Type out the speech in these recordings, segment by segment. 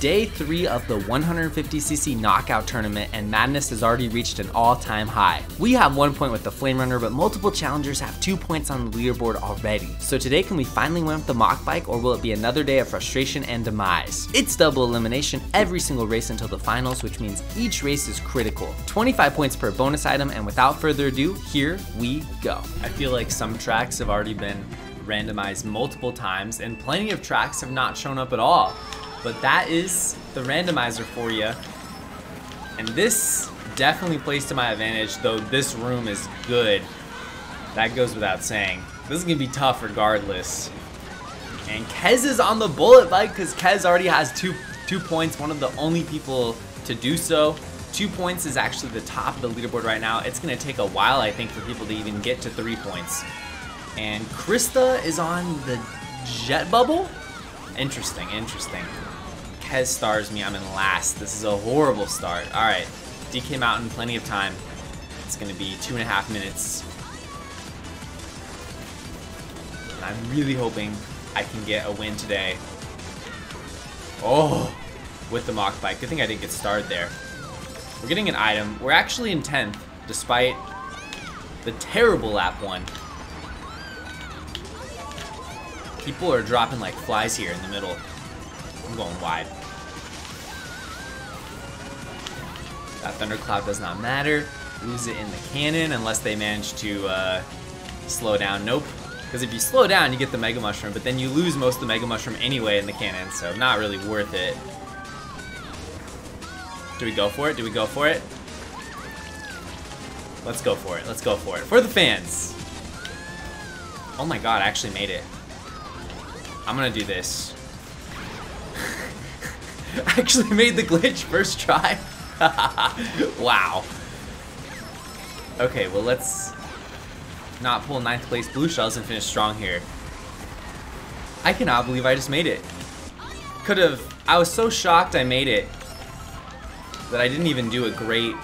Day 3 of the 150cc knockout tournament and Madness has already reached an all-time high. We have one point with the Flame Runner, but multiple challengers have two points on the leaderboard already. So today can we finally win with the Mach Bike or will it be another day of frustration and demise? It's double elimination every single race until the finals, which means each race is critical. 25 points per bonus item and without further ado, here we go. I feel like some tracks have already been randomized multiple times and plenty of tracks have not shown up at all. But that is the randomizer for you. And this definitely plays to my advantage, though this room is good. That goes without saying. This is going to be tough regardless. And Kez is on the bullet bike because Kez already has two, two points, one of the only people to do so. Two points is actually the top of the leaderboard right now. It's going to take a while, I think, for people to even get to three points. And Krista is on the jet bubble? Interesting, interesting. Kez stars me, I'm in last. This is a horrible start. All right, DK Mountain, plenty of time. It's gonna be two and a half minutes. I'm really hoping I can get a win today. Oh, with the Mach Bike. Good thing I didn't get started there. We're getting an item. We're actually in 10th, despite the terrible lap one. People are dropping like flies here in the middle. I'm going wide. That thundercloud does not matter. Lose it in the cannon unless they manage to uh, slow down. Nope. Because if you slow down, you get the Mega Mushroom, but then you lose most of the Mega Mushroom anyway in the cannon, so not really worth it. Do we go for it? Do we go for it? Let's go for it. Let's go for it. For the fans. Oh my god, I actually made it. I'm gonna do this. I actually made the glitch first try. wow. Okay, well let's not pull ninth place blue shells and finish strong here. I cannot believe I just made it. Could have, I was so shocked I made it that I didn't even do a great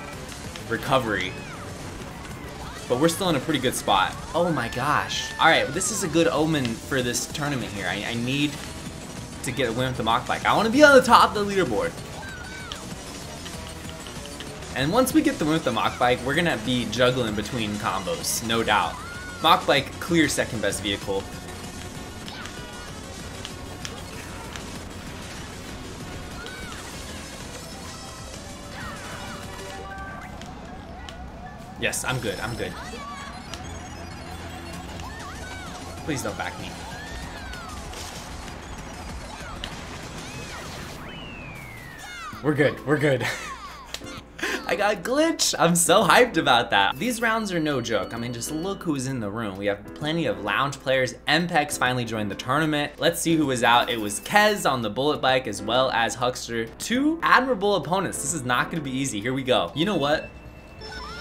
recovery. But we're still in a pretty good spot. Oh my gosh. All right, this is a good omen for this tournament here. I, I need to get a win with the Mach Bike. I want to be on the top of the leaderboard. And once we get the win with the Mach Bike, we're to be juggling between combos, no doubt. Mach Bike, clear second best vehicle. Yes, I'm good, I'm good. Please don't back me. We're good, we're good. I got glitch. I'm so hyped about that. These rounds are no joke. I mean, just look who's in the room. We have plenty of lounge players. MPEX finally joined the tournament. Let's see who was out. It was Kez on the bullet bike as well as Huckster. Two admirable opponents. This is not gonna be easy. Here we go. You know what?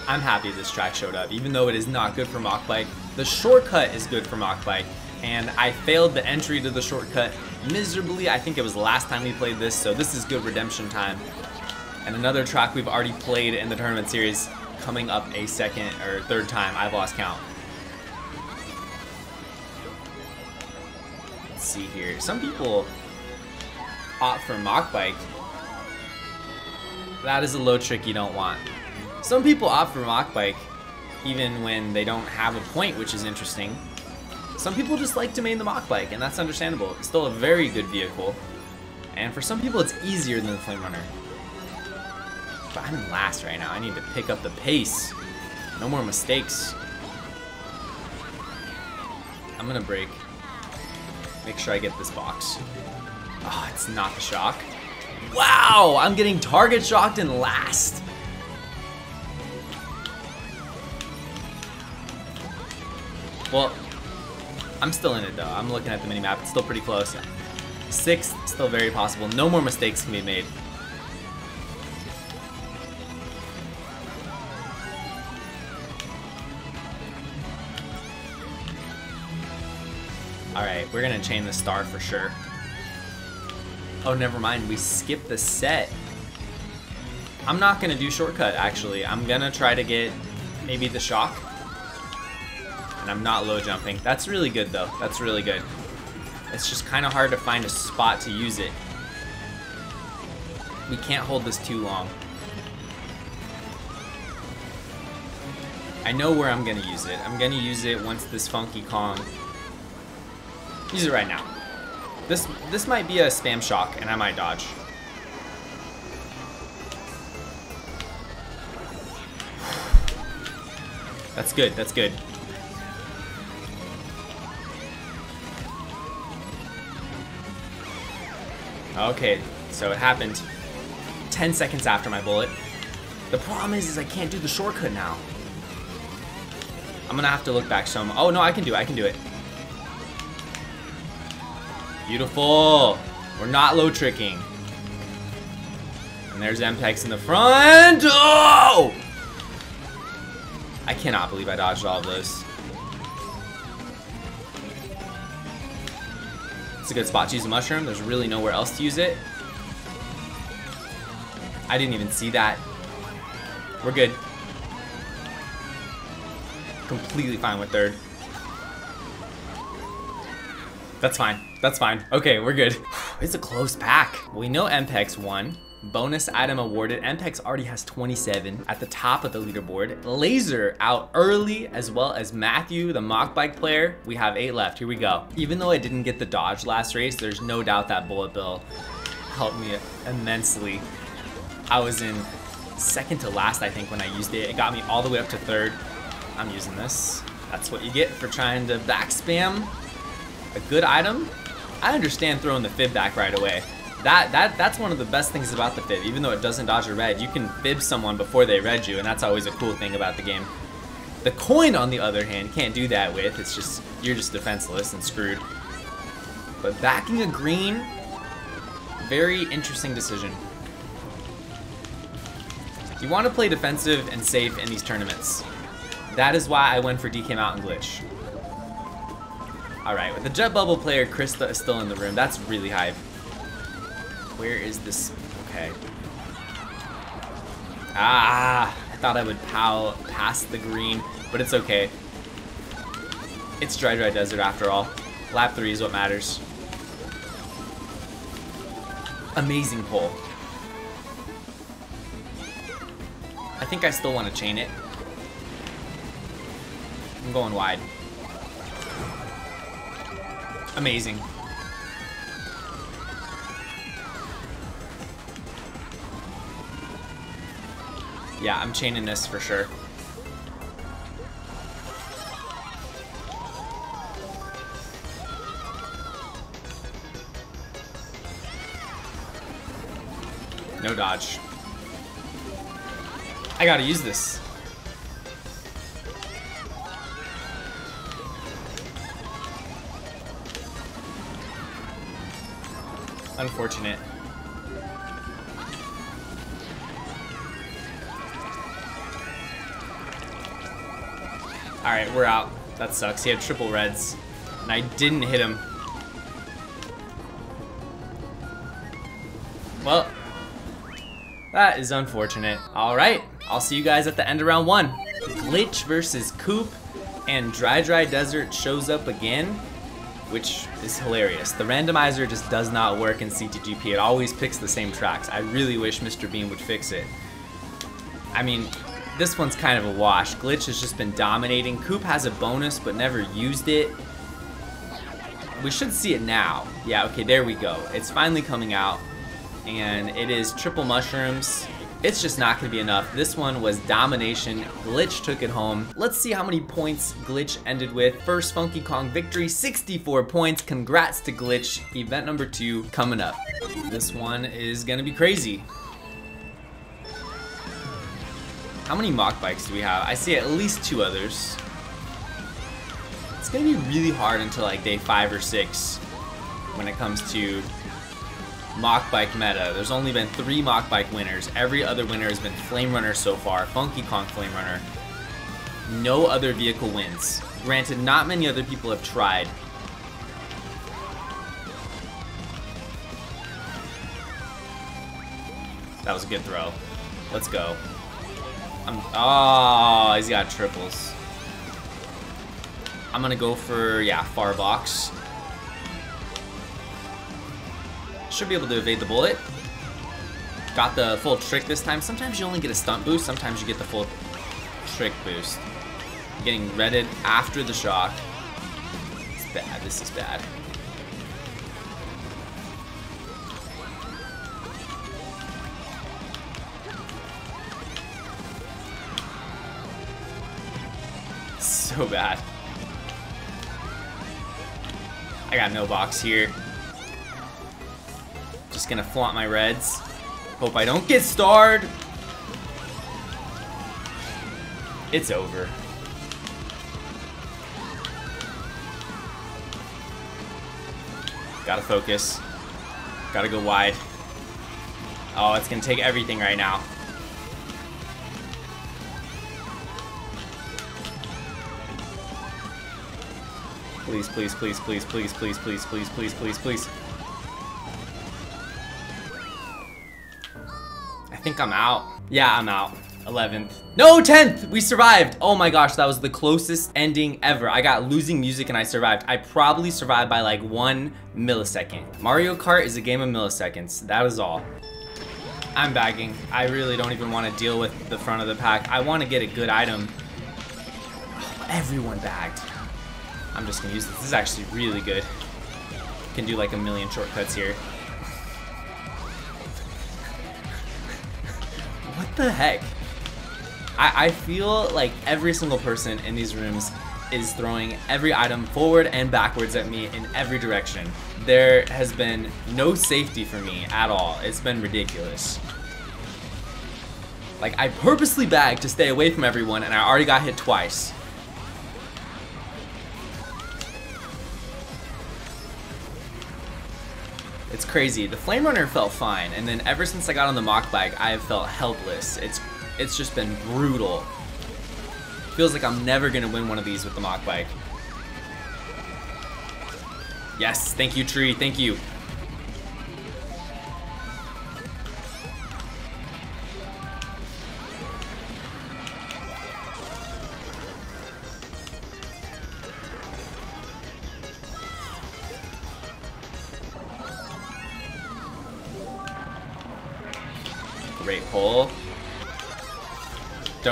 I'm happy this track showed up, even though it is not good for Mach Bike. The shortcut is good for Mach Bike, and I failed the entry to the shortcut miserably. I think it was the last time we played this, so this is good redemption time. And another track we've already played in the tournament series coming up a second or third time. I've lost count. Let's see here. Some people opt for Mach Bike. That is a low trick you don't want. Some people opt for Mach Bike even when they don't have a point, which is interesting. Some people just like to main the Mach Bike, and that's understandable. It's still a very good vehicle. And for some people, it's easier than the Flame Runner. But I'm in last right now. I need to pick up the pace. No more mistakes. I'm gonna break. Make sure I get this box. Oh, it's not the shock. Wow, I'm getting target shocked in last. Well, I'm still in it though. I'm looking at the mini map. It's still pretty close. Sixth, still very possible. No more mistakes can be made. Alright, we're gonna chain the star for sure. Oh, never mind. We skipped the set. I'm not gonna do shortcut, actually. I'm gonna try to get maybe the shock. And I'm not low jumping. That's really good, though. That's really good. It's just kind of hard to find a spot to use it. We can't hold this too long. I know where I'm gonna use it. I'm gonna use it once this Funky Kong... Use it right now. This, this might be a spam shock, and I might dodge. That's good, that's good. Okay, so it happened 10 seconds after my bullet. The problem is, is I can't do the shortcut now. I'm gonna have to look back some. Oh no, I can do it, I can do it. Beautiful. We're not low tricking. And there's Mpex in the front. Oh! I cannot believe I dodged all of those. It's a good spot to use a mushroom. There's really nowhere else to use it. I didn't even see that. We're good. Completely fine with third. That's fine. That's fine. Okay, we're good. It's a close pack. We know Mpex won. Bonus item awarded. Mpex already has 27 at the top of the leaderboard. Laser out early, as well as Matthew, the Mach bike player. We have eight left. Here we go. Even though I didn't get the dodge last race, there's no doubt that bullet bill helped me immensely. I was in second to last, I think, when I used it. It got me all the way up to third. I'm using this. That's what you get for trying to back spam a good item. I understand throwing the fib back right away. That, that That's one of the best things about the fib. Even though it doesn't dodge a red, you can fib someone before they red you, and that's always a cool thing about the game. The coin, on the other hand, can't do that with. It's just, you're just defenseless and screwed. But backing a green, very interesting decision. You want to play defensive and safe in these tournaments. That is why I went for DK Mountain Glitch. Alright, with the Jet Bubble player, Krista is still in the room. That's really hype. Where is this? Okay. Ah, I thought I would pow past the green, but it's okay. It's Dry Dry Desert after all. Lap 3 is what matters. Amazing pull. I think I still want to chain it. I'm going wide. Amazing. Yeah, I'm chaining this for sure. No dodge. I gotta use this. Unfortunate. Alright, we're out. That sucks. He had triple reds. And I didn't hit him. Well, that is unfortunate. Alright, I'll see you guys at the end of round one. Glitch versus Coop and Dry Dry Desert shows up again, which is hilarious. The randomizer just does not work in CTGP. It always picks the same tracks. I really wish Mr. Bean would fix it. I mean, this one's kind of a wash. Glitch has just been dominating. Coop has a bonus, but never used it. We should see it now. Yeah, okay, there we go. It's finally coming out, and it is triple mushrooms. It's just not going to be enough. This one was domination. Glitch took it home. Let's see how many points Glitch ended with. First Funky Kong victory, 64 points. Congrats to Glitch. Event number two coming up. This one is going to be crazy. How many Mach bikes do we have? I see at least two others. It's gonna be really hard until like day five or six when it comes to Mach bike meta. There's only been three Mach bike winners. Every other winner has been Flame Runner so far, Funky Kong Flame Runner. No other vehicle wins. Granted, not many other people have tried. That was a good throw. Let's go. I'm, oh, he's got triples. I'm gonna go for, yeah, far box. Should be able to evade the bullet. Got the full trick this time. Sometimes you only get a stunt boost, sometimes you get the full trick boost. Getting redded after the shock. It's bad, this is bad. So bad. I got no box here. Just gonna flaunt my reds. Hope I don't get starred. It's over. Gotta focus. Gotta go wide. Oh, it's gonna take everything right now. Please, please, please, please, please, please, please, please, please, please, please. Think I'm out. Yeah, I'm out. 11th. No, 10th! We survived! Oh my gosh, that was the closest ending ever. I got losing music and I survived. I probably survived by like one millisecond. Mario Kart is a game of milliseconds. That is all. I'm bagging. I really don't even want to deal with the front of the pack. I want to get a good item. Oh, everyone bagged. I'm just gonna use this. This is actually really good. Can do like a million shortcuts here. What the heck? I, I feel like every single person in these rooms is throwing every item forward and backwards at me in every direction. There has been no safety for me at all. It's been ridiculous. Like, I purposely bagged to stay away from everyone and I already got hit twice. It's crazy. The Flame Runner felt fine, and then ever since I got on the Mach Bike, I have felt helpless. It's it's just been brutal. Feels like I'm never gonna win one of these with the Mach Bike. Yes, thank you, tree, thank you.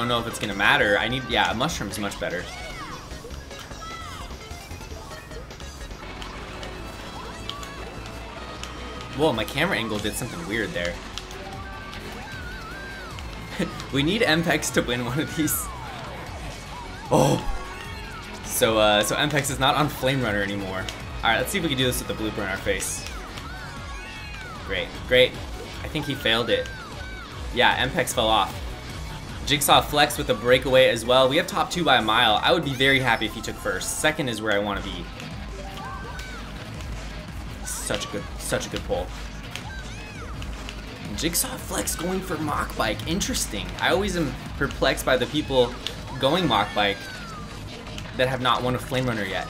Don't know if it's gonna matter. I need, yeah, a mushroom's much better. Whoa, my camera angle did something weird there. we need Mpex to win one of these. Oh! So, uh, so Mpex is not on Flame Runner anymore. Alright, let's see if we can do this with the blooper in our face. Great, great. I think he failed it. Yeah, Mpex fell off. Jigsaw flex with a breakaway as well. We have top two by a mile. I would be very happy if he took first. Second is where I want to be. Such a good, such a good pull. Jigsaw flex going for Mach Bike. Interesting. I always am perplexed by the people going Mach Bike that have not won a Flame Runner yet.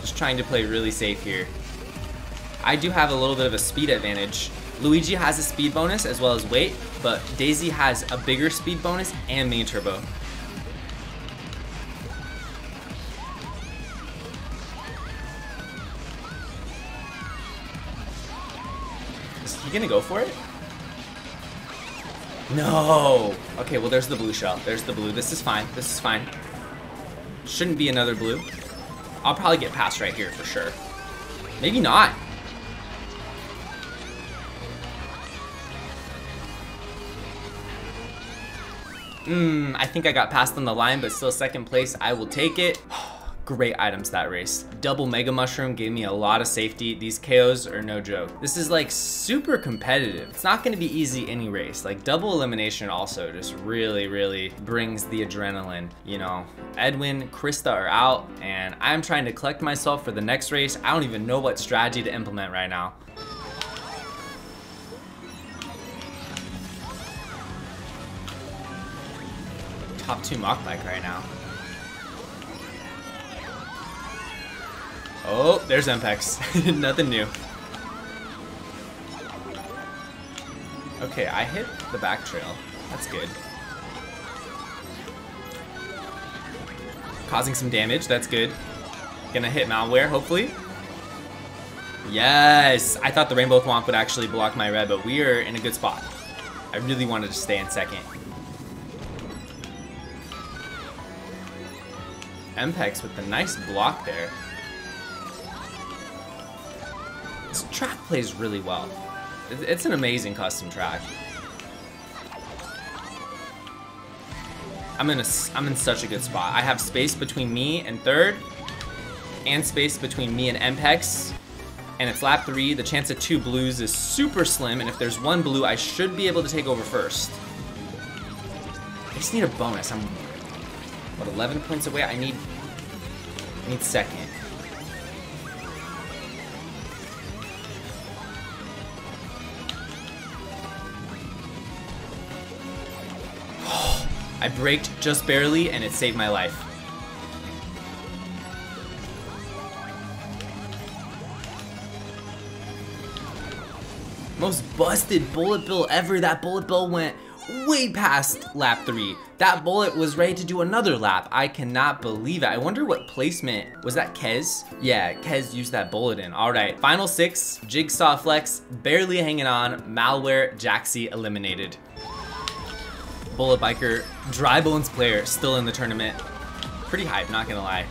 Just trying to play really safe here. I do have a little bit of a speed advantage. Luigi has a speed bonus as well as weight, but Daisy has a bigger speed bonus and mini turbo. Is he gonna go for it? No! Okay, well there's the blue shell. There's the blue. This is fine. This is fine. Shouldn't be another blue. I'll probably get past right here for sure. Maybe not. Mmm, I think I got passed on the line, but still second place. I will take it. Great items that race. Double Mega Mushroom gave me a lot of safety. These KOs are no joke. This is like super competitive. It's not gonna be easy any race. Like double elimination also just really, really brings the adrenaline, you know. Edwin, Krista are out and I'm trying to collect myself for the next race. I don't even know what strategy to implement right now. Top two Mach Bike right now. Oh, there's Mpex. Nothing new. Okay, I hit the back trail. That's good. Causing some damage, that's good. Gonna hit malware, hopefully. Yes! I thought the Rainbow Thwomp would actually block my red, but we are in a good spot. I really wanted to stay in second. Mpex with the nice block there. This track plays really well. It's an amazing custom track. I'm in a, I'm in such a good spot. I have space between me and third, and space between me and Mpex. And it's lap three. The chance of two blues is super slim, and if there's one blue, I should be able to take over first. I just need a bonus. I'm what 11 points away. I need I need second. I braked just barely and it saved my life. Most busted bullet bill ever. That bullet bill went way past lap 3. That bullet was ready to do another lap. I cannot believe it. I wonder what placement, was that Kez? Yeah, Kez used that bullet in. All right, final six, Jigsaw Flex, barely hanging on, Malware, Jaxi eliminated. Bullet Biker, Dry Bones player, still in the tournament. Pretty hype, not gonna lie.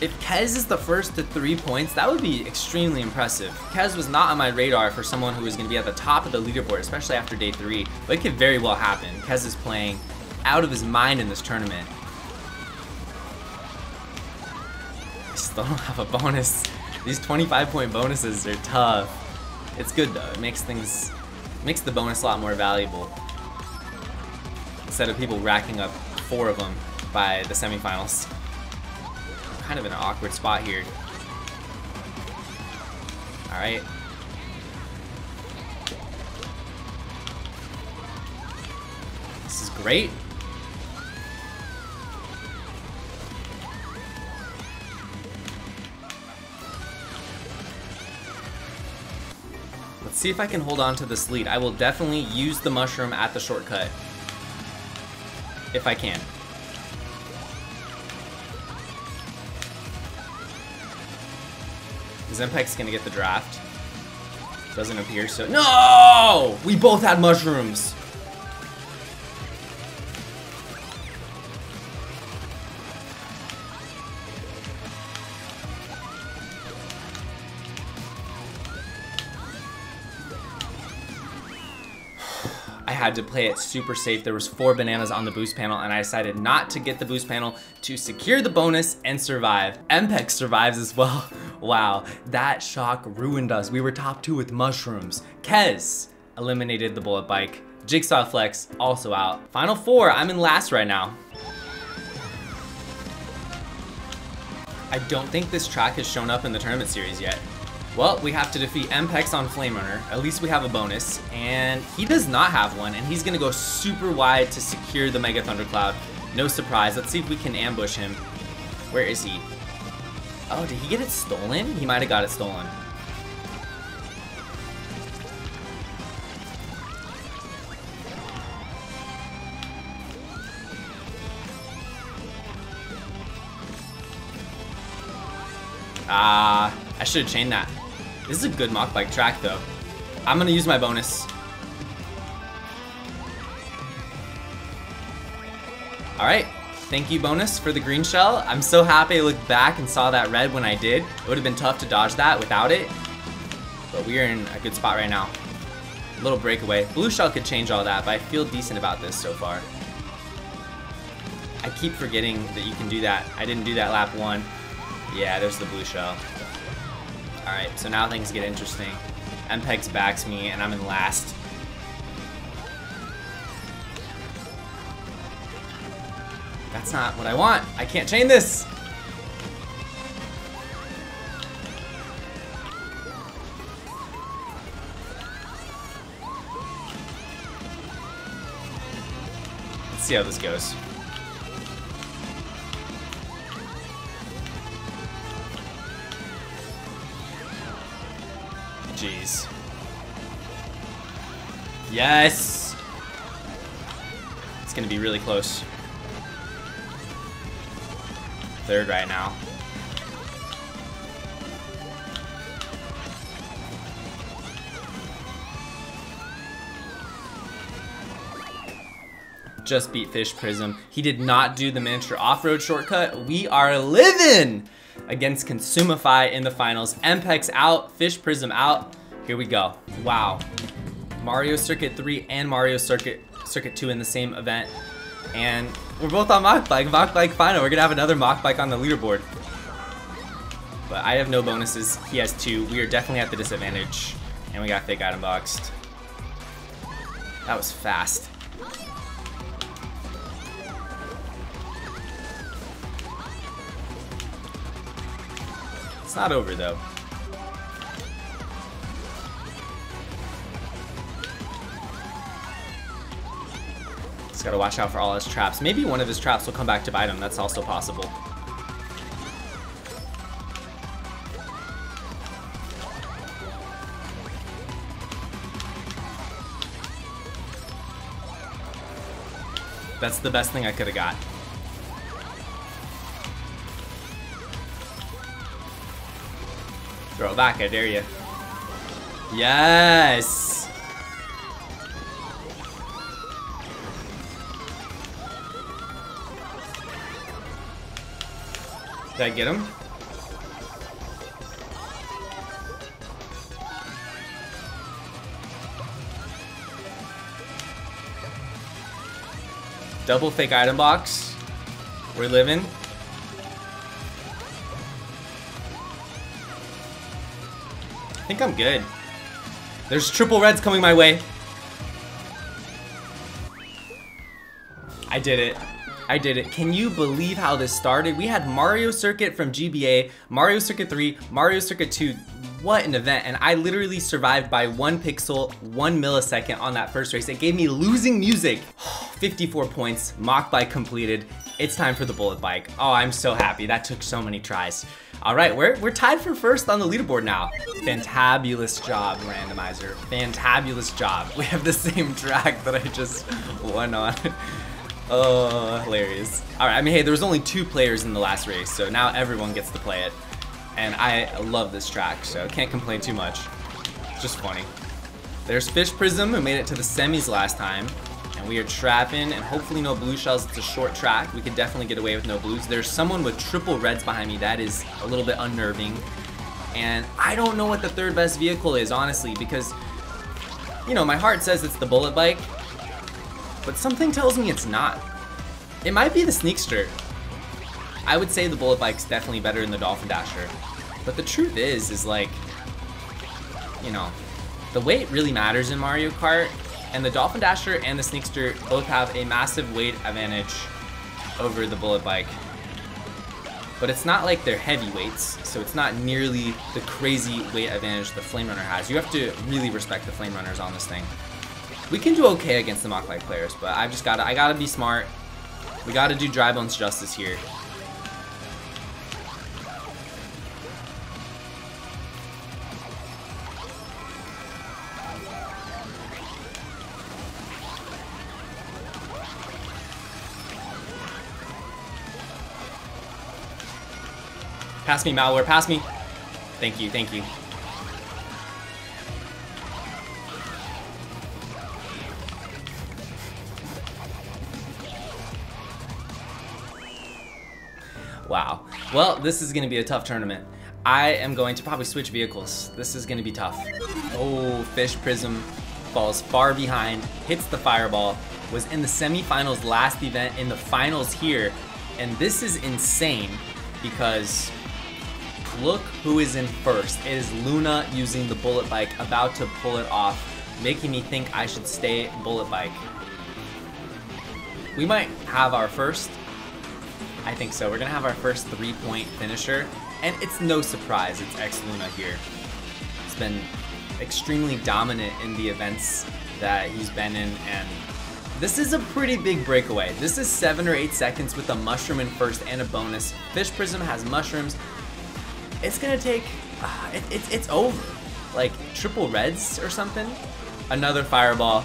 If Kez is the first to three points, that would be extremely impressive. Kez was not on my radar for someone who was going to be at the top of the leaderboard, especially after day three, but it could very well happen. Kez is playing out of his mind in this tournament. I still don't have a bonus. These 25 point bonuses are tough. It's good though, it makes things Makes the bonus a lot more valuable. Instead of people racking up four of them by the semifinals. Kind of an awkward spot here. Alright. This is great. Let's see if I can hold on to this lead. I will definitely use the mushroom at the shortcut. If I can. Zempex gonna get the draft. Doesn't appear so. No! We both had mushrooms. Had to play it super safe. There was four bananas on the boost panel and I decided not to get the boost panel to secure the bonus and survive. Mpex survives as well. wow, that shock ruined us. We were top two with mushrooms. Kez eliminated the bullet bike. Jigsaw Flex also out. Final four, I'm in last right now. I don't think this track has shown up in the tournament series yet. Well, we have to defeat Mpex on Flame Runner. At least we have a bonus. And he does not have one, and he's gonna go super wide to secure the Mega Thundercloud. No surprise. Let's see if we can ambush him. Where is he? Oh, did he get it stolen? He might have got it stolen. Ah, I should have chained that. This is a good Mach Bike track, though. I'm gonna use my bonus. Alright, thank you bonus for the green shell. I'm so happy I looked back and saw that red when I did. It would have been tough to dodge that without it. But we are in a good spot right now. A little breakaway. Blue shell could change all that, but I feel decent about this so far. I keep forgetting that you can do that. I didn't do that lap one. Yeah, there's the blue shell. Alright, so now things get interesting. Mpex backs me, and I'm in last. That's not what I want. I can't chain this. Let's see how this goes. jeez. Yes! It's gonna be really close. Third right now. Just beat Fish Prism. He did not do the miniature off-road shortcut. We are living! Against Consumify in the finals. MPEX out, Fish Prism out. Here we go. Wow. Mario Circuit 3 and Mario Circuit Circuit 2 in the same event. And we're both on Mach Bike. Mach Bike final. We're gonna have another Mach Bike on the leaderboard. But I have no bonuses. He has two. We are definitely at the disadvantage. And we got fake item boxed. That was fast. Not over though. Just gotta watch out for all his traps. Maybe one of his traps will come back to bite him. That's also possible. That's the best thing I could have got. Throw it back, I dare you. Yes! Did I get him? Double fake item box. We're living. Think I'm good. There's triple reds coming my way. I did it. I did it. Can you believe how this started? We had Mario Circuit from GBA, Mario Circuit 3, Mario Circuit 2. What an event. And I literally survived by one pixel, one millisecond on that first race. It gave me losing music. 54 points, Mach Bike completed. It's time for the bullet bike. Oh, I'm so happy. That took so many tries. All right, we're, we're tied for first on the leaderboard now. Fantabulous job, randomizer. Fantabulous job. We have the same track that I just won on. Oh, hilarious. All right, I mean, hey, there was only two players in the last race, so now everyone gets to play it. And I love this track, so can't complain too much. It's just funny. There's Fish Prism, who made it to the semis last time. And we are trapping, and hopefully no blue shells. It's a short track. We could definitely get away with no blues. There's someone with triple reds behind me. That is a little bit unnerving. And I don't know what the third best vehicle is, honestly, because, you know, my heart says it's the bullet bike, but something tells me it's not. It might be the Sneakster. I would say the Bullet Bike's definitely better than the Dolphin Dasher. But the truth is, is like, you know, the weight really matters in Mario Kart, and the Dolphin Dasher and the Sneakster both have a massive weight advantage over the Bullet Bike. But it's not like they're heavy weights, so it's not nearly the crazy weight advantage the Flame Runner has. You have to really respect the Flame Runners on this thing. We can do okay against the Mach Bike players, but I've just gotta, I gotta be smart. We gotta do Dry Bones justice here. Pass me, malware, pass me. Thank you, thank you. Wow. Well, this is going to be a tough tournament. I am going to probably switch vehicles. This is going to be tough. Oh, Fish Prism falls far behind, hits the fireball, was in the semifinals last event, in the finals here, and this is insane because look who is in first. It is Luna using the bullet bike, about to pull it off, making me think I should stay bullet bike. We might have our first I think so. We're gonna have our first three-point finisher, and it's no surprise it's X Luna here. He's been extremely dominant in the events that he's been in, and this is a pretty big breakaway. This is seven or eight seconds with a mushroom in first and a bonus. Fish Prism has mushrooms. It's gonna take, uh, it, it, it's over. Like triple reds or something. Another fireball.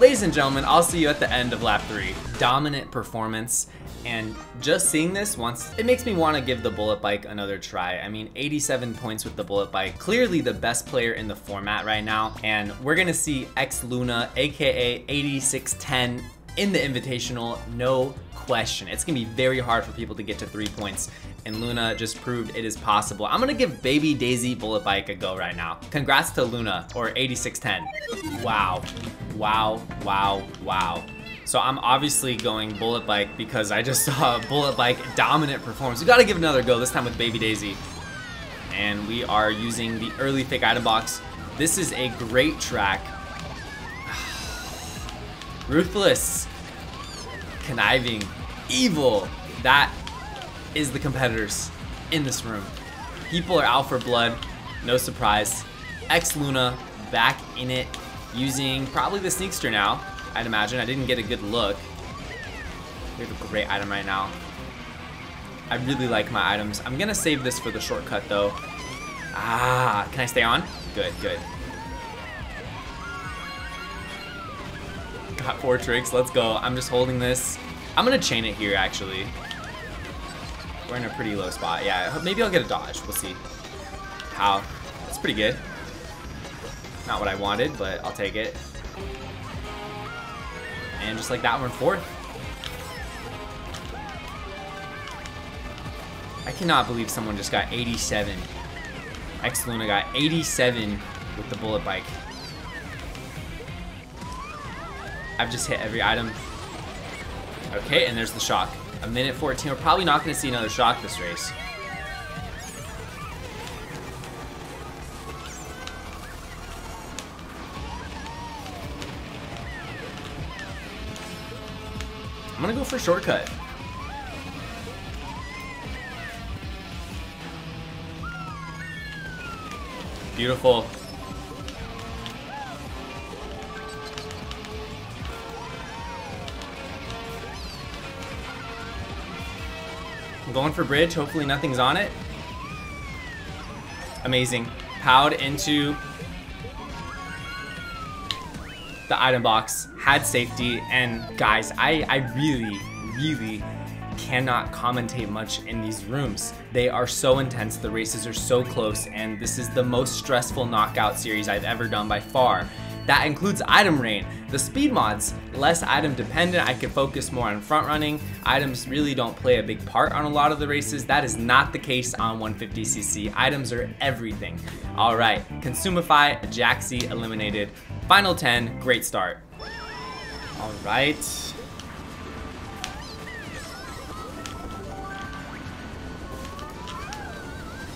Ladies and gentlemen, I'll see you at the end of lap three. Dominant performance and just seeing this once, it makes me want to give the Bullet Bike another try. I mean, 87 points with the Bullet Bike, clearly the best player in the format right now. And we're gonna see X Luna, AKA 8610, in the Invitational, no question. It's gonna be very hard for people to get to three points, and Luna just proved it is possible. I'm gonna give Baby Daisy Bullet Bike a go right now. Congrats to Luna, or 8610. Wow, wow, wow, wow. So I'm obviously going Bullet Bike because I just saw Bullet Bike dominant performance. We gotta give another go, this time with Baby Daisy. And we are using the early fake item box. This is a great track. Ruthless, conniving, evil. That is the competitors in this room. People are out for blood, no surprise. X Luna back in it, using probably the Sneakster now, I'd imagine. I didn't get a good look. We have a great item right now. I really like my items. I'm gonna save this for the shortcut though. Ah, can I stay on? Good, good. Got four tricks, let's go. I'm just holding this. I'm gonna chain it here actually. We're in a pretty low spot. Yeah, maybe I'll get a dodge. We'll see. How? It's pretty good. Not what I wanted, but I'll take it. And just like that, we're fourth. I cannot believe someone just got 87. X Luna got 87 with the bullet bike. I've just hit every item. Okay, and there's the shock. A minute 14. We're probably not going to see another shock this race. I'm going to go for shortcut. Beautiful. Going for bridge. Hopefully nothing's on it. Amazing. Powed into the item box, had safety, and guys, I, I really, really cannot commentate much in these rooms. They are so intense, the races are so close, and this is the most stressful knockout series I've ever done by far. That includes item rain. The speed mods, less item dependent, I can focus more on front running. Items really don't play a big part on a lot of the races. That is not the case on 150cc. Items are everything. All right, Consumify, Jaxi eliminated. Final 10, great start. All right.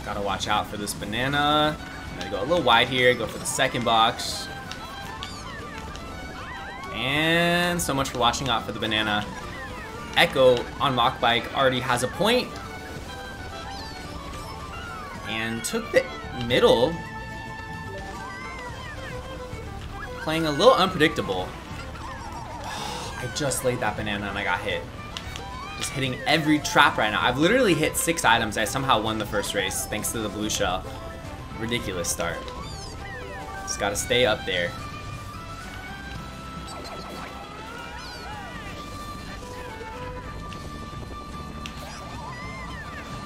Gotta watch out for this banana. I'm gonna go a little wide here, go for the second box. And so much for watching out for the banana. Echo on Mach Bike already has a point. And took the middle. Playing a little unpredictable. I just laid that banana and I got hit. Just hitting every trap right now. I've literally hit six items. I somehow won the first race thanks to the blue shell. Ridiculous start. Just gotta stay up there.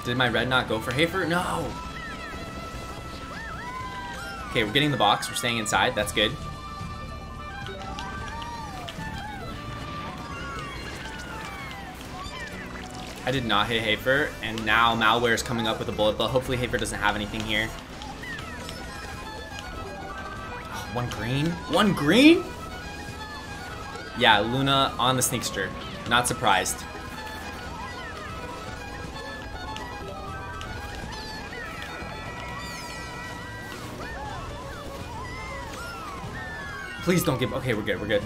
Did my red not go for Hafer? No! Okay, we're getting the box. We're staying inside. That's good. I did not hit Hafer, and now Malware is coming up with a bullet but Hopefully Hafer doesn't have anything here. Oh, one green? One green? Yeah, Luna on the Sneakster. Not surprised. Please don't give... Okay, we're good, we're good.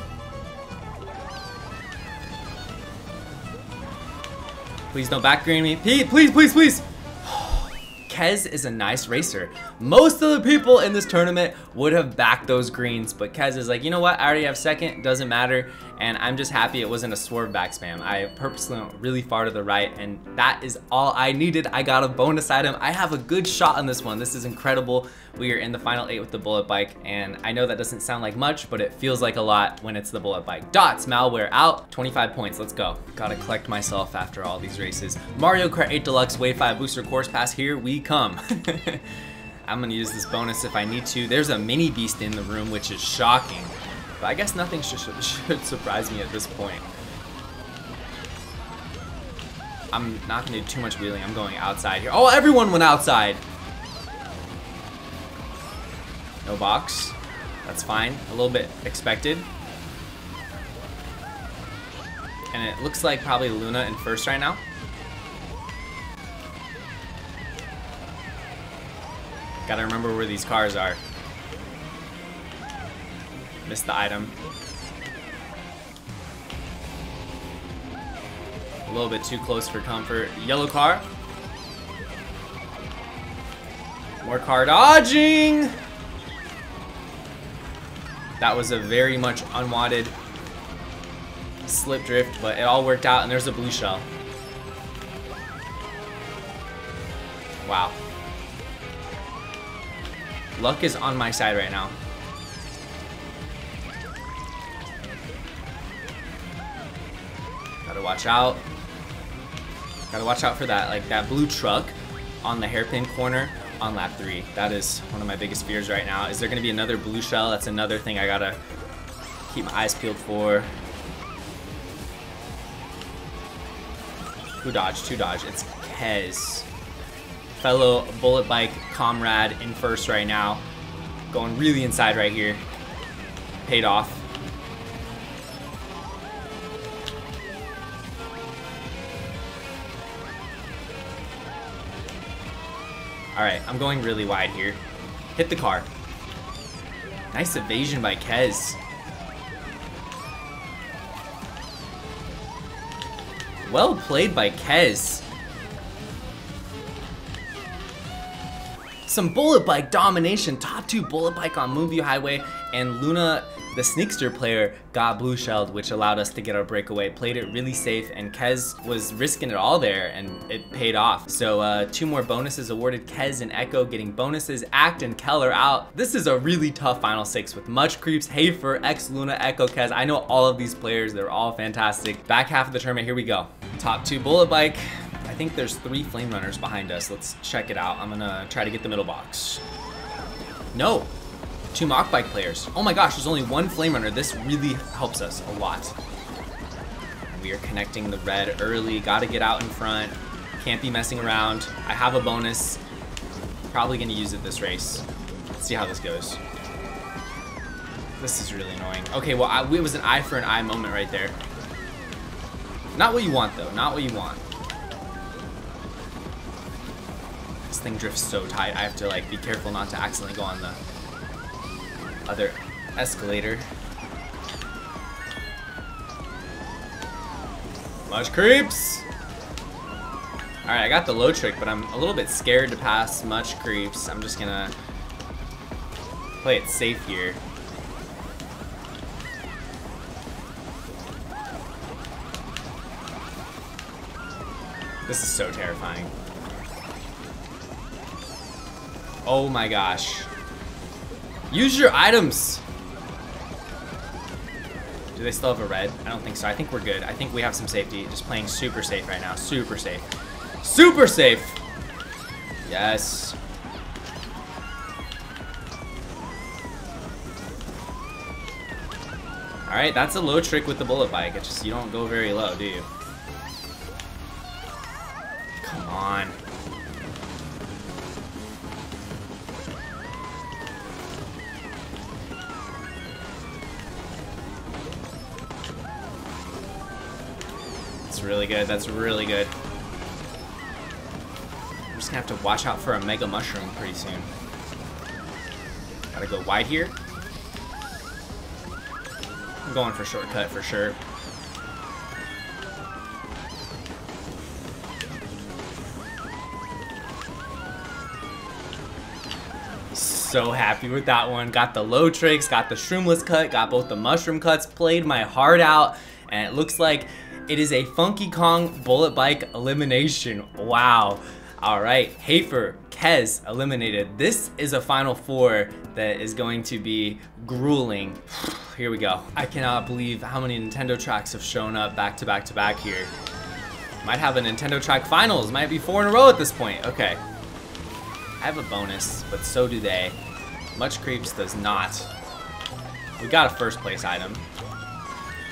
Please don't back green me. Pete, please, please, please. Kez is a nice racer. Most of the people in this tournament would have backed those greens, but Kez is like, you know what? I already have second, doesn't matter and I'm just happy it wasn't a swerve back spam. I purposely went really far to the right, and that is all I needed. I got a bonus item. I have a good shot on this one. This is incredible. We are in the final eight with the bullet bike, and I know that doesn't sound like much, but it feels like a lot when it's the bullet bike. Dots, malware out, 25 points, let's go. Gotta collect myself after all these races. Mario Kart 8 Deluxe Wave 5 Booster Course Pass, here we come. I'm gonna use this bonus if I need to. There's a mini beast in the room, which is shocking. But I guess nothing sh should surprise me at this point. I'm not gonna do too much wheeling. I'm going outside here. Oh, everyone went outside! No box. That's fine. A little bit expected. And it looks like probably Luna in first right now. Gotta remember where these cars are. Missed the item. A little bit too close for comfort. Yellow car. More car dodging! That was a very much unwanted slip drift, but it all worked out, and there's a blue shell. Wow. Luck is on my side right now. Gotta watch out. Gotta watch out for that, like that blue truck on the hairpin corner on lap three. That is one of my biggest fears right now. Is there gonna be another blue shell? That's another thing I gotta keep my eyes peeled for. Who dodged? Two dodge. It's Kez. Fellow bullet bike comrade in first right now. Going really inside right here. Paid off. Alright, I'm going really wide here. Hit the car. Nice evasion by Kez. Well played by Kez. Some bullet bike domination. Top two bullet bike on Moonview Highway. And Luna, the Sneakster player, got blue shelled, which allowed us to get our breakaway. Played it really safe, and Kez was risking it all there, and it paid off. So uh, two more bonuses awarded. Kez and Echo getting bonuses. Act and Keller out. This is a really tough final six with Much Creeps, Hafer, X Luna, Echo, Kez. I know all of these players. They're all fantastic. Back half of the tournament. Here we go. Top two bullet bike. I think there's three flame runners behind us. Let's check it out. I'm gonna try to get the middle box. No, two Mach Bike players. Oh my gosh, there's only one flame runner. This really helps us a lot. We are connecting the red early. Gotta get out in front. Can't be messing around. I have a bonus. Probably gonna use it this race. Let's see how this goes. This is really annoying. Okay, well, I, it was an eye for an eye moment right there. Not what you want, though. Not what you want. This thing drifts so tight. I have to, like, be careful not to accidentally go on the other escalator. Much creeps! Alright, I got the low trick, but I'm a little bit scared to pass much creeps. I'm just gonna play it safe here. This is so terrifying. Oh my gosh. Use your items! Do they still have a red? I don't think so. I think we're good. I think we have some safety. Just playing super safe right now. Super safe. Super safe! Yes. Alright, that's a low trick with the bullet bike. It's just you don't go very low, do you? Good. That's really good. I'm just gonna have to watch out for a Mega Mushroom pretty soon. Gotta go wide here. I'm going for shortcut for sure. so happy with that one. Got the low tricks, got the shroomless cut, got both the mushroom cuts, played my heart out, and it looks like it is a Funky Kong bullet bike elimination. Wow. All right, Hafer, Kez eliminated. This is a final four that is going to be grueling. Here we go. I cannot believe how many Nintendo tracks have shown up back to back to back here. Might have a Nintendo track finals, might be four in a row at this point. Okay, I have a bonus, but so do they. Much Creeps does not. We got a first place item.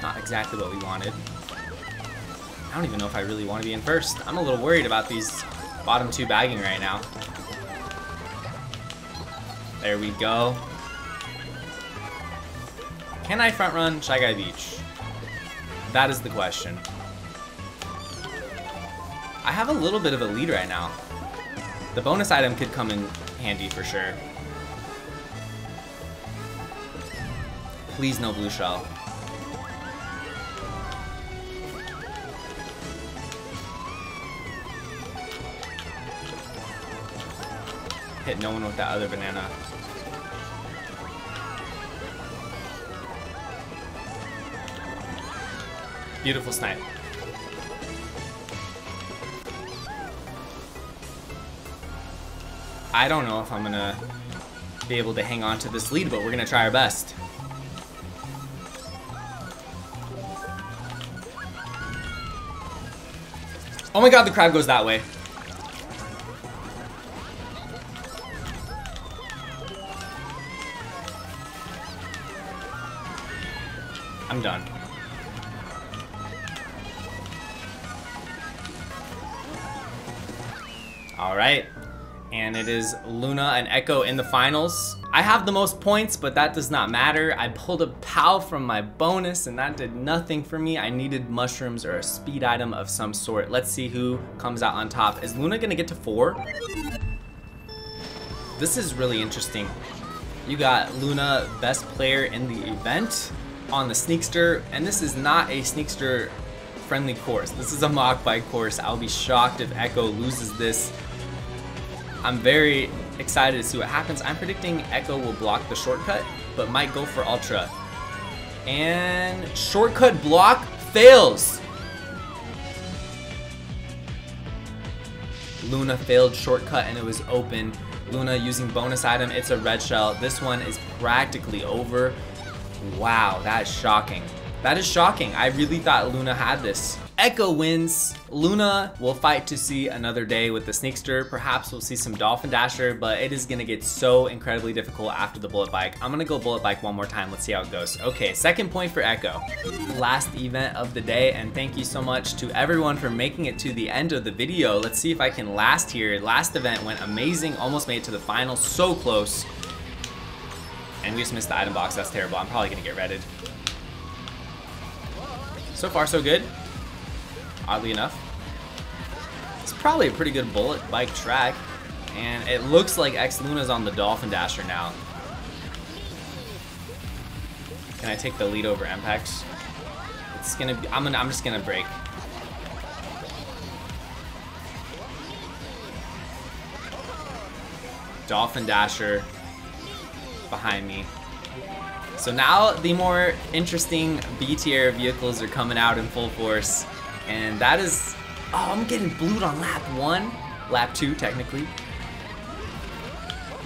Not exactly what we wanted. I don't even know if I really want to be in first. I'm a little worried about these bottom two bagging right now. There we go. Can I front run Shy Guy Beach? That is the question. I have a little bit of a lead right now. The bonus item could come in handy for sure. Please no blue shell. Hit no one with that other banana. Beautiful snipe. I don't know if I'm gonna be able to hang on to this lead, but we're gonna try our best. Oh my god, the crab goes that way. I'm done. All right. And it is Luna and Echo in the finals. I have the most points, but that does not matter. I pulled a POW from my bonus and that did nothing for me. I needed mushrooms or a speed item of some sort. Let's see who comes out on top. Is Luna gonna get to four? This is really interesting. You got Luna, best player in the event on the Sneakster, and this is not a Sneakster friendly course. This is a Mach bike course. I'll be shocked if Echo loses this. I'm very excited to see what happens. I'm predicting Echo will block the shortcut, but might go for Ultra. And shortcut block fails. Luna failed shortcut and it was open. Luna using bonus item, it's a red shell. This one is practically over. Wow, that's shocking. That is shocking. I really thought Luna had this. Echo wins. Luna will fight to see another day with the Sneakster. Perhaps we'll see some Dolphin Dasher, but it is gonna get so incredibly difficult after the Bullet Bike. I'm gonna go Bullet Bike one more time. Let's see how it goes. Okay, second point for Echo. Last event of the day, and thank you so much to everyone for making it to the end of the video. Let's see if I can last here. Last event went amazing, almost made it to the final, so close. And we just missed the item box, that's terrible. I'm probably gonna get redded. So far, so good oddly enough. It's probably a pretty good bullet bike track. And it looks like X Luna's on the Dolphin Dasher now. Can I take the lead over Mpex? It's gonna be, I'm gonna, I'm just gonna break. Dolphin Dasher behind me. So now the more interesting B tier vehicles are coming out in full force. And that is, oh, I'm getting blued on lap one, lap two technically.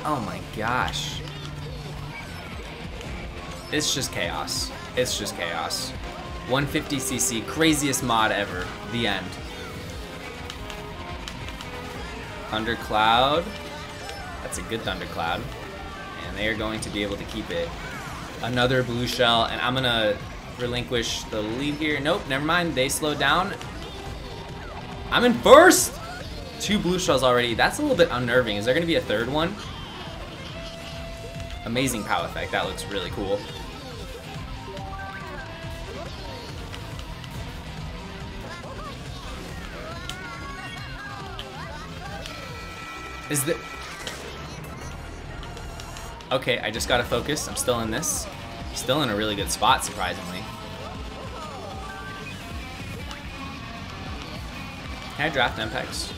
Oh my gosh. It's just chaos. It's just chaos. 150cc, craziest mod ever. The end. Thundercloud. That's a good Thundercloud. And they are going to be able to keep it. Another blue shell, and I'm gonna relinquish the lead here. Nope, never mind. They slowed down. I'm in first! Two blue shells already. That's a little bit unnerving. Is there going to be a third one? Amazing POW effect. That looks really cool. Is the... Okay, I just gotta focus. I'm still in this. Still in a really good spot, surprisingly. Can I draft Mpex?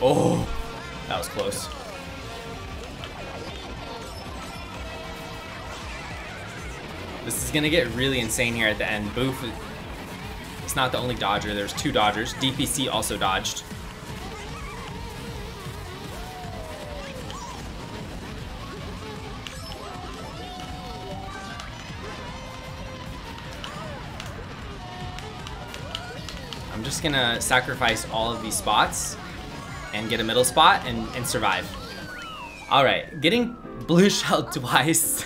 Oh, that was close. This is gonna get really insane here at the end. Boof, it's not the only dodger. There's two dodgers. DPC also dodged. I'm just gonna sacrifice all of these spots and get a middle spot and, and survive. All right, getting blue shell twice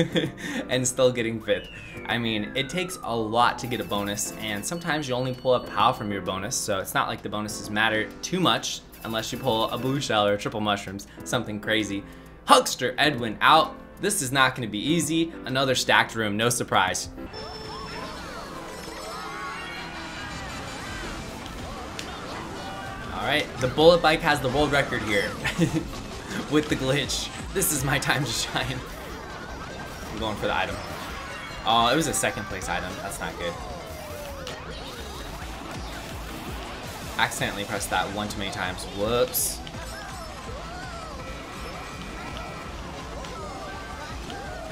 and still getting fifth. I mean, it takes a lot to get a bonus, and sometimes you only pull a POW from your bonus, so it's not like the bonuses matter too much unless you pull a blue shell or triple mushrooms, something crazy. Huckster Edwin out. This is not going to be easy. Another stacked room, no surprise. Alright, the bullet bike has the world record here with the glitch. This is my time to shine. I'm going for the item. Oh, it was a second place item. That's not good. Accidentally pressed that one too many times. Whoops.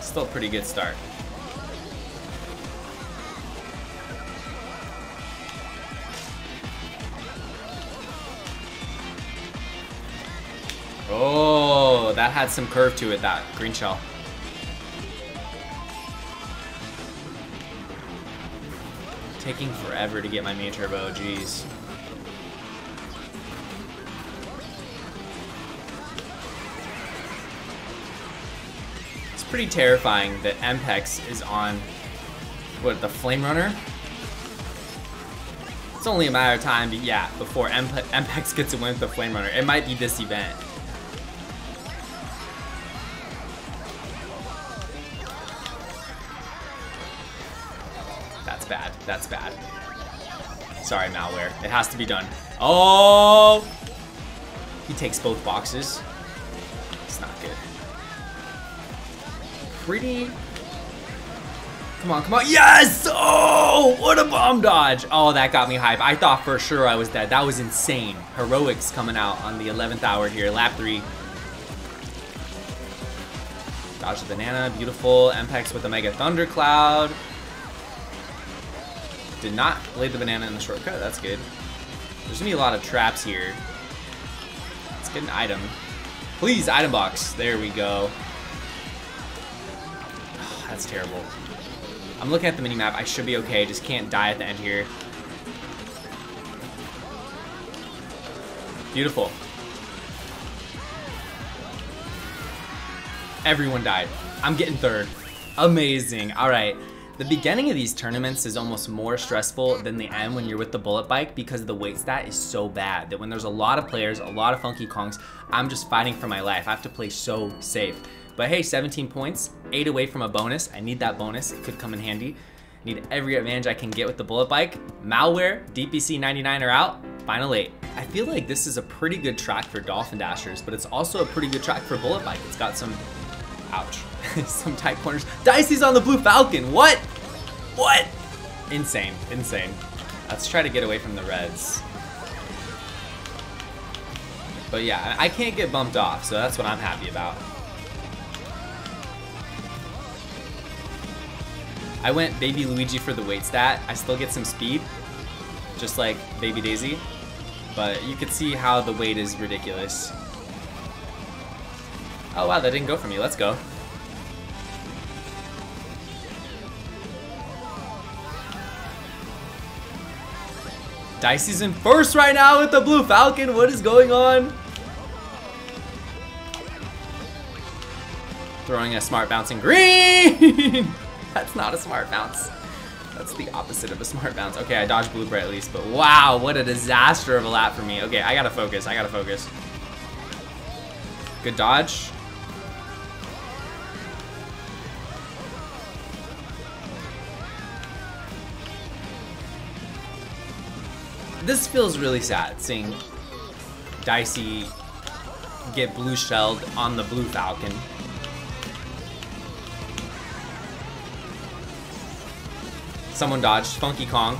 Still a pretty good start. Oh, that had some curve to it, that green shell. Taking forever to get my main turbo, jeez. It's pretty terrifying that Mpex is on, what, the Flame Runner? It's only a matter of time, but yeah, before Mpex gets a win with the Flame Runner. It might be this event. That's bad. Sorry, malware. It has to be done. Oh! He takes both boxes. It's not good. Pretty... Come on, come on. Yes! Oh, what a bomb dodge. Oh, that got me hype. I thought for sure I was dead. That was insane. Heroics coming out on the 11th hour here. Lap 3. Dodge the banana. Beautiful. Mpex with the Mega Thundercloud. Did not lay the banana in the shortcut. That's good. There's gonna be a lot of traps here. Let's get an item. Please, item box. There we go. Oh, that's terrible. I'm looking at the minimap. I should be okay. Just can't die at the end here. Beautiful. Everyone died. I'm getting third. Amazing. All right. The beginning of these tournaments is almost more stressful than the end when you're with the bullet bike because the weight stat is so bad that when there's a lot of players, a lot of funky kongs, I'm just fighting for my life. I have to play so safe. But hey, 17 points, 8 away from a bonus. I need that bonus, it could come in handy. Need every advantage I can get with the bullet bike. Malware, DPC 99 are out, final 8. I feel like this is a pretty good track for Dolphin Dashers, but it's also a pretty good track for bullet bike. It's got some Ouch. Some tight corners. Dicey's on the Blue Falcon. What? What? Insane. Insane. Let's try to get away from the reds. But yeah, I can't get bumped off, so that's what I'm happy about. I went Baby Luigi for the weight stat. I still get some speed, just like Baby Daisy. But you can see how the weight is ridiculous. Oh wow, that didn't go for me. Let's go. Dicey's in first right now with the Blue Falcon. What is going on? Throwing a smart bouncing green. That's not a smart bounce. That's the opposite of a smart bounce. Okay, I dodged Blueberry at least, but wow, what a disaster of a lap for me. Okay, I gotta focus. I gotta focus. Good dodge. This feels really sad seeing Dicey get blue shelled on the blue falcon. Someone dodged. Funky Kong.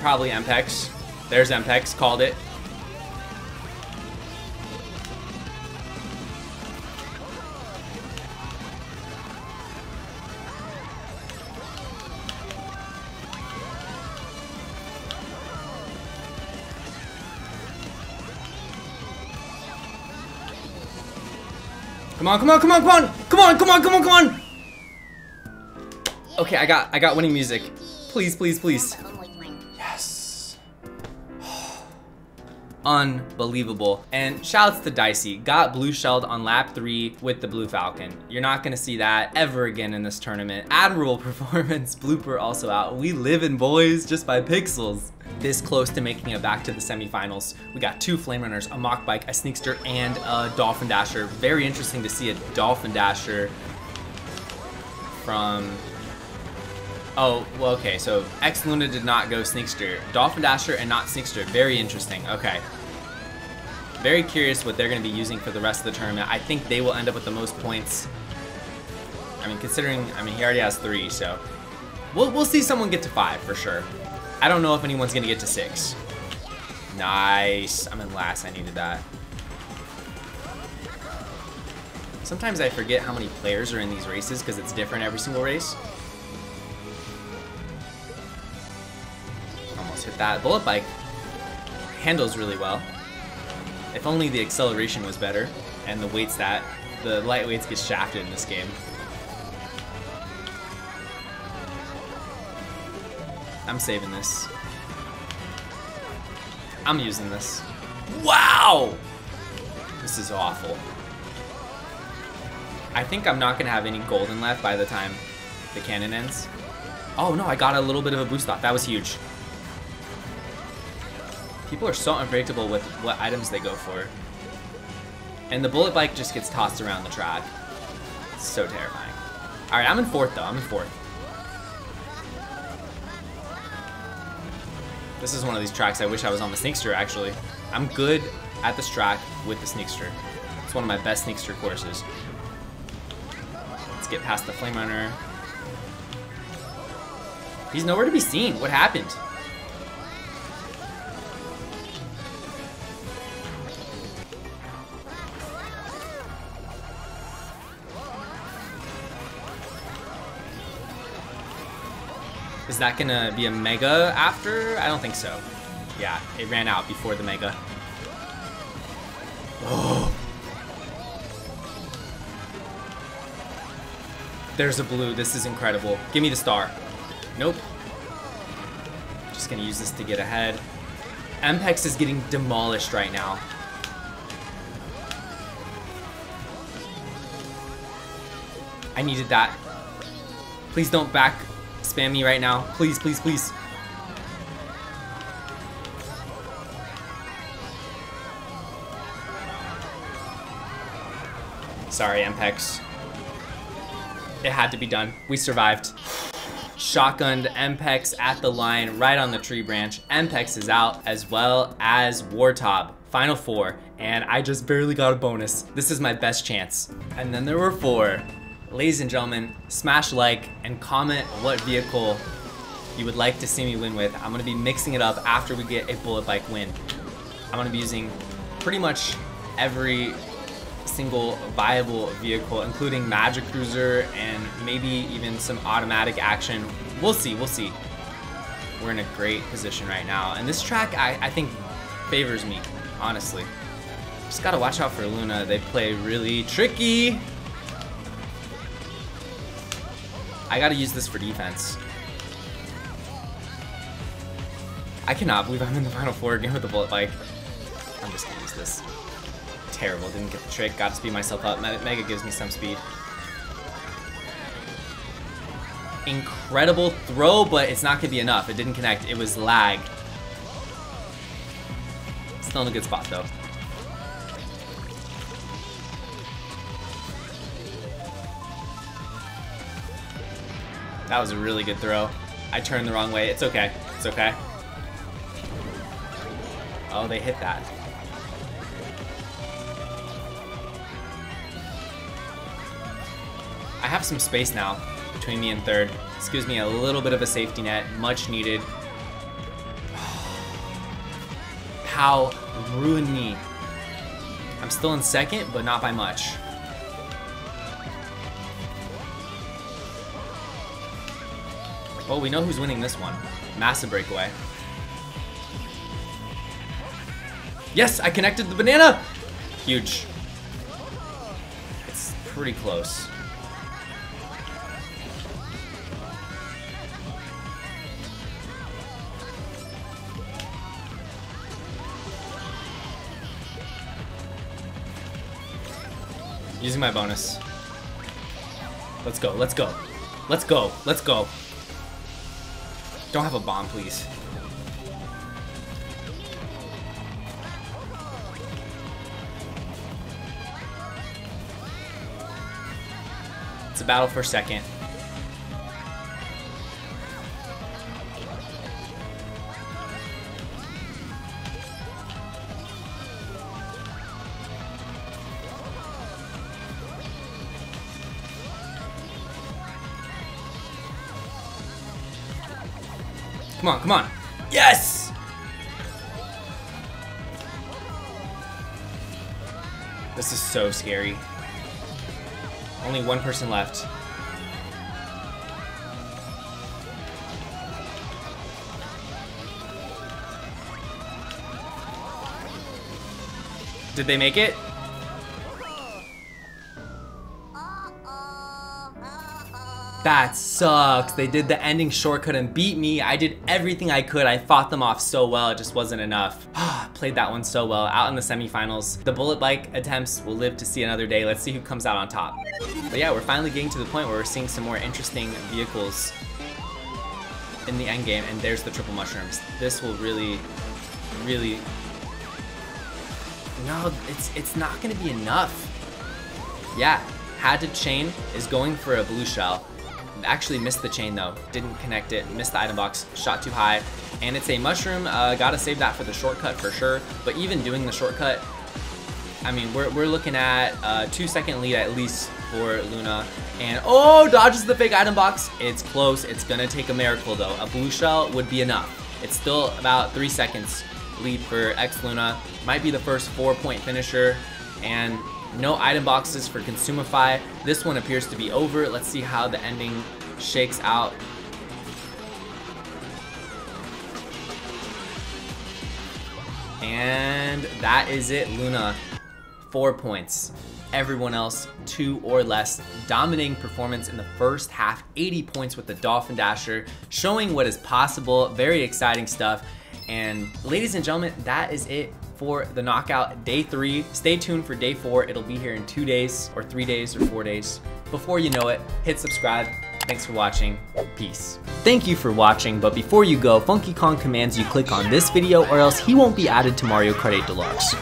Probably Mpex. There's Mpex. Called it. Come on, come on, come on, come on! Come on, come on, come on, come on! Okay, I got I got winning music. Please, please, please. Yes. unbelievable. And shoutouts to Dicey, got blue shelled on lap three with the Blue Falcon. You're not gonna see that ever again in this tournament. Admirable performance, blooper also out. We live in boys just by pixels this close to making it back to the semifinals. We got two Flame Runners, a Mach Bike, a Sneakster, and a Dolphin Dasher. Very interesting to see a Dolphin Dasher from... Oh, well, okay, so X Luna did not go Sneakster. Dolphin Dasher and not Sneakster. Very interesting. Okay. Very curious what they're going to be using for the rest of the tournament. I think they will end up with the most points. I mean, considering, I mean, he already has three, so... We'll, we'll see someone get to five, for sure. I don't know if anyone's gonna get to six. Nice. I'm in last. I needed that. Sometimes I forget how many players are in these races because it's different every single race. Almost hit that. Bullet bike handles really well. If only the acceleration was better and the weights that The lightweights get shafted in this game. I'm saving this. I'm using this. Wow! This is awful. I think I'm not to have any golden left by the time the cannon ends. Oh no, I got a little bit of a boost off. That was huge. People are so unpredictable with what items they go for. And the bullet bike just gets tossed around the track. It's so terrifying. Alright, I'm in fourth though. I'm in fourth. This is one of these tracks I wish I was on the Sneakster, actually. I'm good at this track with the Sneakster. It's one of my best Sneakster courses. Let's get past the Flame Runner. He's nowhere to be seen. What happened? Is that gonna be a Mega after? I don't think so. Yeah, it ran out before the Mega. Oh. There's a blue. This is incredible. Give me the star. Nope. Just gonna use this to get ahead. Mpex is getting demolished right now. I needed that. Please don't back spam me right now. Please, please, please. Sorry, Mpex. It had to be done. We survived. Shotgunned Mpex at the line, right on the tree branch. Mpex is out, as well as Warthog. Final four, and I just barely got a bonus. This is my best chance. And then there were four. Ladies and gentlemen, smash like and comment what vehicle you would like to see me win with. I'm to be mixing it up after we get a bullet bike win. I'm to be using pretty much every single viable vehicle, including Magic Cruiser and maybe even some automatic action. We'll see, we'll see. We're in a great position right now. And this track, I, I think, favors me, honestly. Just gotta watch out for Luna. They play really tricky. I gotta use this for defense. I cannot believe I'm in the final four again with the bullet bike. I'm just gonna use this. Terrible, didn't get the trick, got to speed myself up. Mega gives me some speed. Incredible throw, but it's not gonna be enough. It didn't connect, it was lag. Still in a good spot though. That was a really good throw. I turned the wrong way. It's okay. It's okay. Oh, they hit that. I have some space now between me and third. This gives me a little bit of a safety net, much needed. How ruined me. I'm still in second, but not by much. Oh, we know who's winning this one. Massive breakaway. Yes, I connected the banana! Huge. It's pretty close. Using my bonus. Let's go, let's go. Let's go, let's go. Don't have a bomb, please. It's a battle for second. Come on, come on. Yes! This is so scary. Only one person left. Did they make it? That sucks. They did the ending shortcut and beat me. I did everything I could. I fought them off so well, it just wasn't enough. Played that one so well. Out in the semifinals. The bullet bike attempts will live to see another day. Let's see who comes out on top. But yeah, we're finally getting to the point where we're seeing some more interesting vehicles in the end game. And there's the triple mushrooms. This will really, really... No, it's, it's not gonna be enough. Yeah, had to chain is going for a blue shell. Actually missed the chain though, didn't connect it, missed the item box, shot too high. And it's a mushroom, uh, gotta save that for the shortcut for sure. But even doing the shortcut, I mean, we're, we're looking at a two second lead at least for Luna. And oh, dodges the fake item box. It's close, it's gonna take a miracle though. A blue shell would be enough. It's still about three seconds lead for X Luna. Might be the first four point finisher. And no item boxes for Consumify. This one appears to be over. Let's see how the ending shakes out. And that is it, Luna. Four points. Everyone else, two or less. Dominating performance in the first half, 80 points with the Dolphin Dasher, showing what is possible. Very exciting stuff. And ladies and gentlemen, that is it for the knockout day three. Stay tuned for day four. It'll be here in two days or three days or four days. Before you know it, hit subscribe. Thanks for watching. Peace. Thank you for watching, but before you go, Funky Kong commands you click on this video or else he won't be added to Mario Kart 8 Deluxe.